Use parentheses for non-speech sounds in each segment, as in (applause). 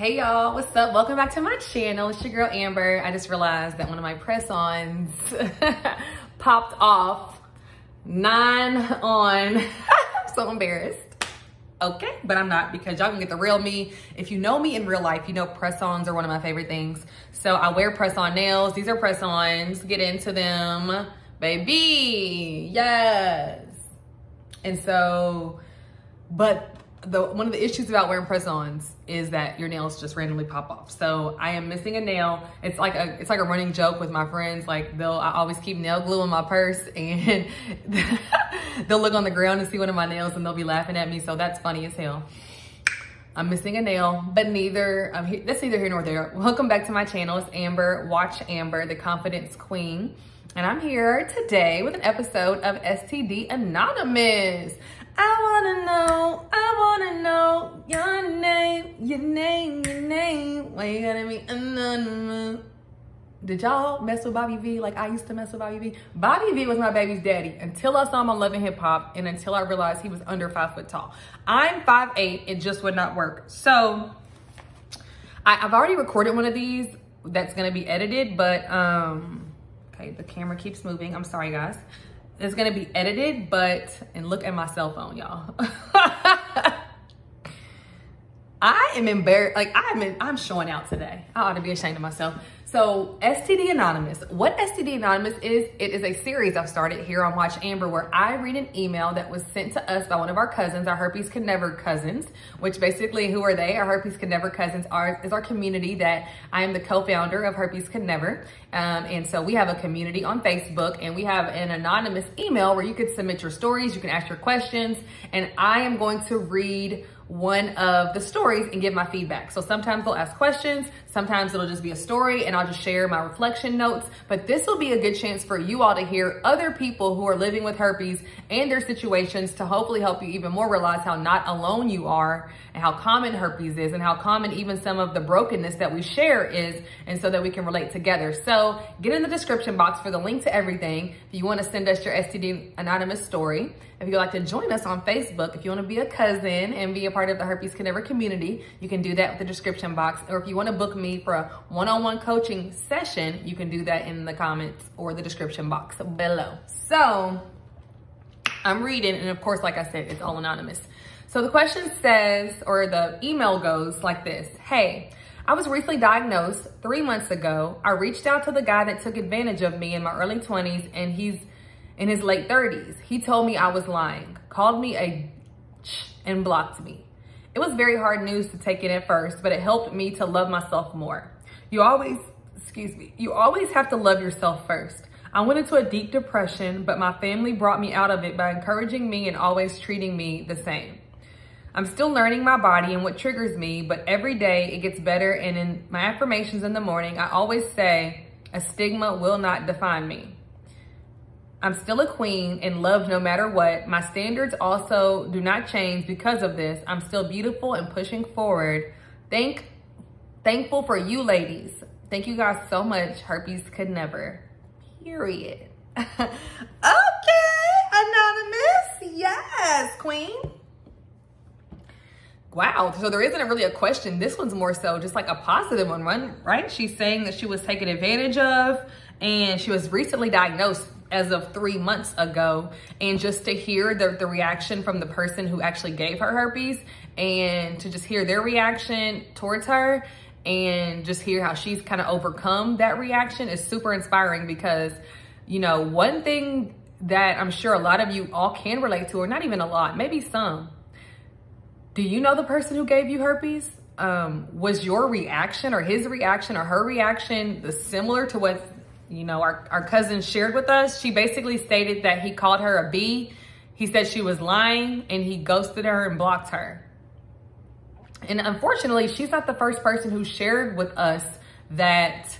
Hey y'all, what's up? Welcome back to my channel. It's your girl Amber. I just realized that one of my press-ons (laughs) popped off. Nine on. (laughs) I'm so embarrassed. Okay, but I'm not because y'all can get the real me. If you know me in real life, you know press-ons are one of my favorite things. So I wear press-on nails. These are press-ons. Get into them, baby. Yes. And so, but the one of the issues about wearing press-ons is that your nails just randomly pop off. So I am missing a nail. It's like a it's like a running joke with my friends. Like they'll I always keep nail glue in my purse (laughs) and (laughs) they'll look on the ground and see one of my nails and they'll be laughing at me. So that's funny as hell. I'm missing a nail, but neither, um, that's neither here nor there. Welcome back to my channel. It's Amber, Watch Amber, the confidence queen. And I'm here today with an episode of STD Anonymous. I wanna know, I wanna know your name, your name, your name. Why you gotta be anonymous? Did y'all mess with Bobby V like I used to mess with Bobby V? Bobby V was my baby's daddy until I saw him on Love and Hip Hop and until I realized he was under five foot tall. I'm 5'8", it just would not work. So I, have already recorded one of these that's gonna be edited, but um, okay, the camera keeps moving. I'm sorry guys. It's gonna be edited, but, and look at my cell phone, y'all. (laughs) I am embarrassed, like I'm, in, I'm showing out today. I ought to be ashamed of myself. So STD Anonymous, what STD Anonymous is, it is a series I've started here on Watch Amber where I read an email that was sent to us by one of our cousins, our Herpes Can Never cousins, which basically who are they? Our Herpes Can Never cousins are, is our community that I am the co-founder of Herpes Can Never. Um, and so we have a community on Facebook and we have an anonymous email where you can submit your stories, you can ask your questions, and I am going to read one of the stories and give my feedback. So sometimes they'll ask questions, sometimes it'll just be a story and I'll just share my reflection notes. But this will be a good chance for you all to hear other people who are living with herpes and their situations to hopefully help you even more realize how not alone you are and how common herpes is and how common even some of the brokenness that we share is and so that we can relate together. So get in the description box for the link to everything. If you want to send us your STD anonymous story, if you'd like to join us on Facebook, if you want to be a cousin and be a part of the Herpes Can Never community, you can do that with the description box. Or if you want to book me for a one-on-one -on -one coaching session, you can do that in the comments or the description box below. So I'm reading, and of course, like I said, it's all anonymous. So the question says, or the email goes like this. Hey, I was recently diagnosed three months ago. I reached out to the guy that took advantage of me in my early 20s and he's in his late 30s. He told me I was lying, called me a and blocked me. It was very hard news to take in at first, but it helped me to love myself more. You always, excuse me, you always have to love yourself first. I went into a deep depression, but my family brought me out of it by encouraging me and always treating me the same. I'm still learning my body and what triggers me, but every day it gets better. And in my affirmations in the morning, I always say, a stigma will not define me. I'm still a queen and loved no matter what. My standards also do not change because of this. I'm still beautiful and pushing forward. Thank, thankful for you ladies. Thank you guys so much. Herpes could never. Period. (laughs) okay, anonymous. Yes, queen. Wow, so there isn't really a question. This one's more so just like a positive one, right? She's saying that she was taken advantage of and she was recently diagnosed as of three months ago. And just to hear the, the reaction from the person who actually gave her herpes and to just hear their reaction towards her and just hear how she's kind of overcome that reaction is super inspiring because, you know, one thing that I'm sure a lot of you all can relate to, or not even a lot, maybe some. Do you know the person who gave you herpes? Um, was your reaction or his reaction or her reaction the similar to what you know, our, our cousin shared with us, she basically stated that he called her a B. He said she was lying and he ghosted her and blocked her. And unfortunately, she's not the first person who shared with us that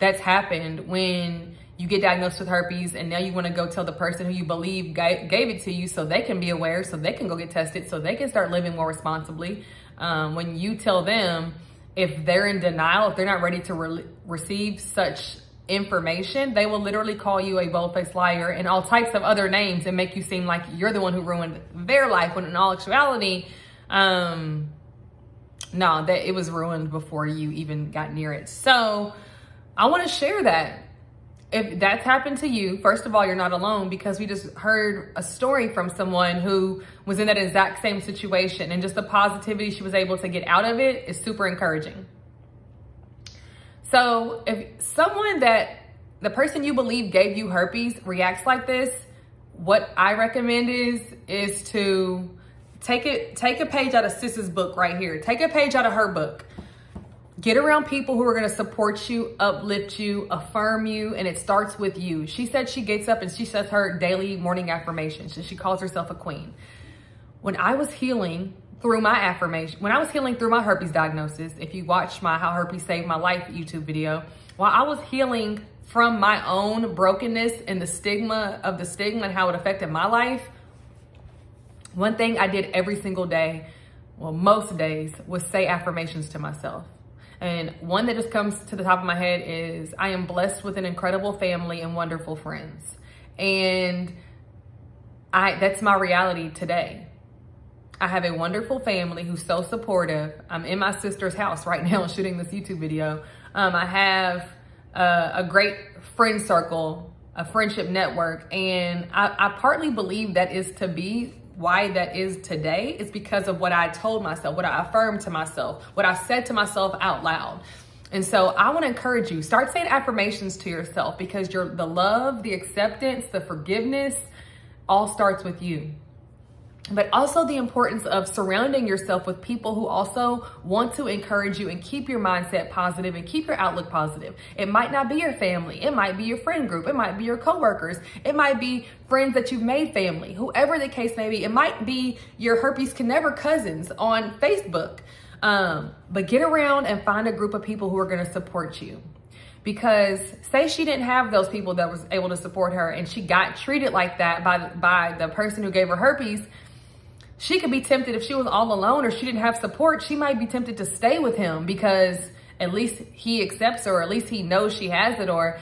that's happened when you get diagnosed with herpes and now you want to go tell the person who you believe gave it to you so they can be aware, so they can go get tested, so they can start living more responsibly. Um, when you tell them if they're in denial, if they're not ready to re receive such information, they will literally call you a bold-faced liar and all types of other names and make you seem like you're the one who ruined their life when in all actuality, um, no, that it was ruined before you even got near it. So I want to share that. If that's happened to you, first of all, you're not alone because we just heard a story from someone who was in that exact same situation and just the positivity she was able to get out of it is super encouraging. So if someone that the person you believe gave you herpes reacts like this, what I recommend is, is to take it, take a page out of Sis's book right here. Take a page out of her book Get around people who are going to support you, uplift you, affirm you, and it starts with you. She said she gets up and she says her daily morning affirmations, and she calls herself a queen. When I was healing through my affirmation, when I was healing through my herpes diagnosis, if you watch my How Herpes Saved My Life YouTube video, while I was healing from my own brokenness and the stigma of the stigma and how it affected my life, one thing I did every single day, well, most days, was say affirmations to myself. And one that just comes to the top of my head is I am blessed with an incredible family and wonderful friends. And I that's my reality today. I have a wonderful family who's so supportive. I'm in my sister's house right now (laughs) shooting this YouTube video. Um, I have a great friend circle, a friendship network, and I, I partly believe that is to be why that is today is because of what I told myself, what I affirmed to myself, what I said to myself out loud. And so I want to encourage you, start saying affirmations to yourself because your the love, the acceptance, the forgiveness all starts with you but also the importance of surrounding yourself with people who also want to encourage you and keep your mindset positive and keep your outlook positive. It might not be your family. It might be your friend group. It might be your coworkers. It might be friends that you've made family, whoever the case may be. It might be your herpes can never cousins on Facebook. Um, but get around and find a group of people who are going to support you because say she didn't have those people that was able to support her and she got treated like that by by the person who gave her herpes she could be tempted if she was all alone or she didn't have support, she might be tempted to stay with him because at least he accepts her or at least he knows she has it or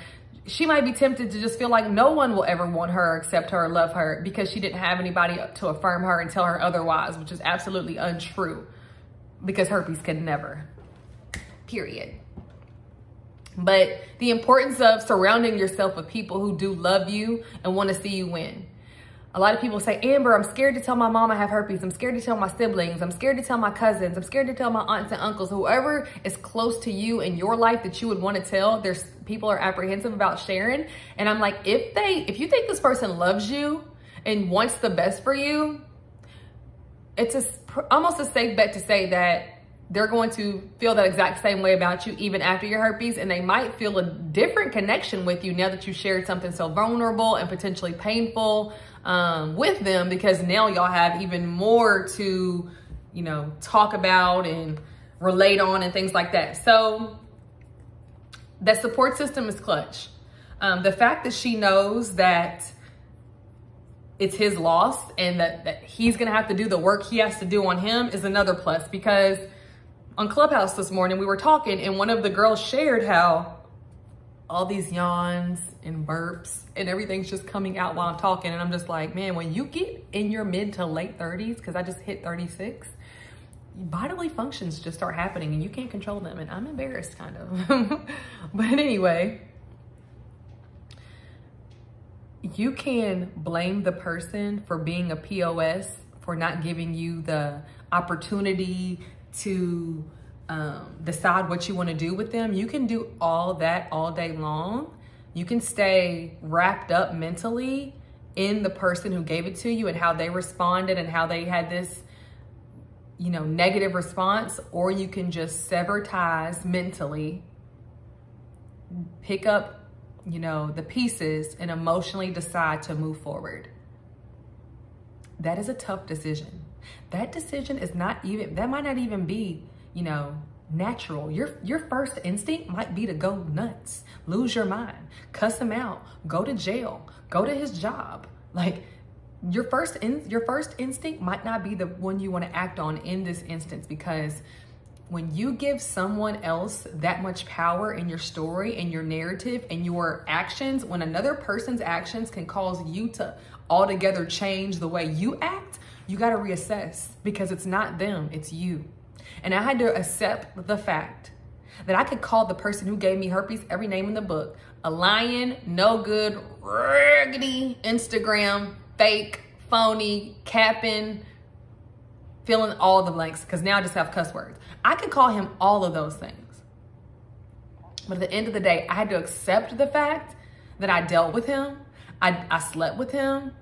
she might be tempted to just feel like no one will ever want her accept her love her because she didn't have anybody to affirm her and tell her otherwise, which is absolutely untrue because herpes can never, period. But the importance of surrounding yourself with people who do love you and want to see you win. A lot of people say, Amber, I'm scared to tell my mom I have herpes. I'm scared to tell my siblings. I'm scared to tell my cousins. I'm scared to tell my aunts and uncles. Whoever is close to you in your life that you would want to tell, there's people are apprehensive about sharing. And I'm like, if they, if you think this person loves you and wants the best for you, it's a, almost a safe bet to say that they're going to feel that exact same way about you even after your herpes and they might feel a different connection with you now that you shared something so vulnerable and potentially painful um, with them because now y'all have even more to, you know, talk about and relate on and things like that. So that support system is clutch. Um, the fact that she knows that it's his loss and that, that he's to have to do the work he has to do on him is another plus because on Clubhouse this morning, we were talking and one of the girls shared how all these yawns and burps and everything's just coming out while I'm talking. And I'm just like, man, when you get in your mid to late 30s, because I just hit 36, bodily functions just start happening and you can't control them. And I'm embarrassed kind of. (laughs) but anyway, you can blame the person for being a POS, for not giving you the opportunity to um, decide what you want to do with them. You can do all that all day long. You can stay wrapped up mentally in the person who gave it to you and how they responded and how they had this, you know, negative response, or you can just sever ties mentally, pick up, you know, the pieces and emotionally decide to move forward. That is a tough decision. That decision is not even, that might not even be you know, natural. Your your first instinct might be to go nuts, lose your mind, cuss him out, go to jail, go to his job. Like your first in, your first instinct might not be the one you want to act on in this instance because when you give someone else that much power in your story and your narrative and your actions, when another person's actions can cause you to altogether change the way you act, you got to reassess because it's not them, it's you. And I had to accept the fact that I could call the person who gave me herpes every name in the book a lion, no good, raggedy, Instagram, fake, phony, capping, filling all the blanks because now I just have cuss words. I could call him all of those things. But at the end of the day, I had to accept the fact that I dealt with him. I, I slept with him.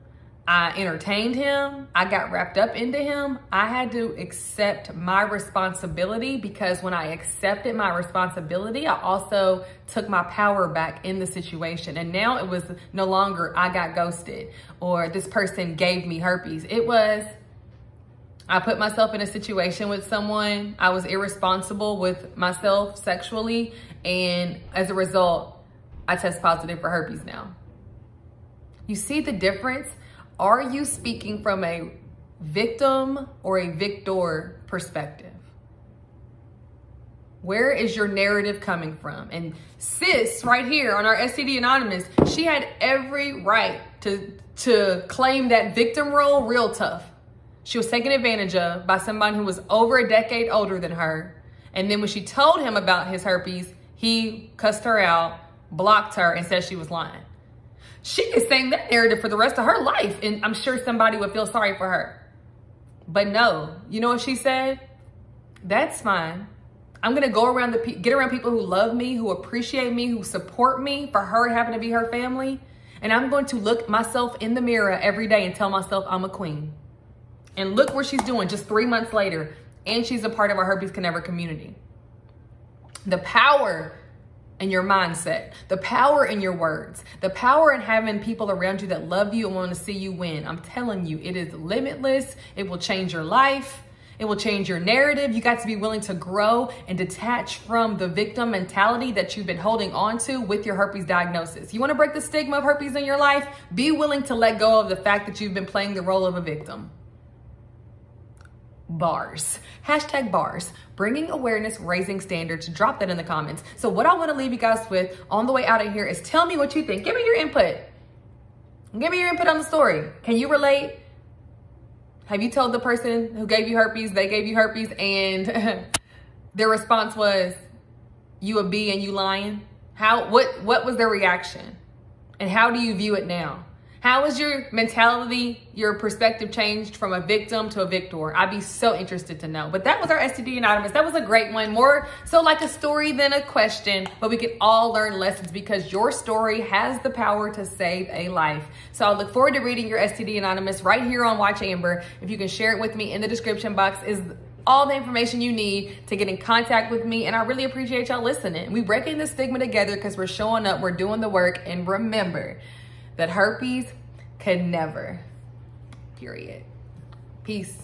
I entertained him. I got wrapped up into him. I had to accept my responsibility because when I accepted my responsibility, I also took my power back in the situation. And now it was no longer I got ghosted or this person gave me herpes. It was I put myself in a situation with someone. I was irresponsible with myself sexually. And as a result, I test positive for herpes now. You see the difference? Are you speaking from a victim or a victor perspective? Where is your narrative coming from? And sis right here on our STD Anonymous, she had every right to, to claim that victim role real tough. She was taken advantage of by someone who was over a decade older than her. And then when she told him about his herpes, he cussed her out, blocked her, and said she was lying. She is saying that narrative for the rest of her life, and I'm sure somebody would feel sorry for her. But no, you know what she said? That's fine. I'm gonna go around the get around people who love me, who appreciate me, who support me for her having to be her family, and I'm going to look myself in the mirror every day and tell myself I'm a queen. And look where she's doing just three months later. And she's a part of our Herpes Can Never community. The power in your mindset, the power in your words, the power in having people around you that love you and want to see you win. I'm telling you, it is limitless. It will change your life. It will change your narrative. You got to be willing to grow and detach from the victim mentality that you've been holding on to with your herpes diagnosis. You want to break the stigma of herpes in your life? Be willing to let go of the fact that you've been playing the role of a victim bars. Hashtag bars. Bringing awareness, raising standards. Drop that in the comments. So what I want to leave you guys with on the way out of here is tell me what you think. Give me your input. Give me your input on the story. Can you relate? Have you told the person who gave you herpes, they gave you herpes, and (laughs) their response was, you a B and you lying? How, what, what was their reaction? And how do you view it now? How has your mentality, your perspective changed from a victim to a victor? I'd be so interested to know. But that was our STD Anonymous. That was a great one. More so like a story than a question, but we could all learn lessons because your story has the power to save a life. So I look forward to reading your STD Anonymous right here on Watch Amber. If you can share it with me in the description box is all the information you need to get in contact with me. And I really appreciate y'all listening. We breaking the stigma together because we're showing up, we're doing the work. And remember, that herpes could never, period. Peace.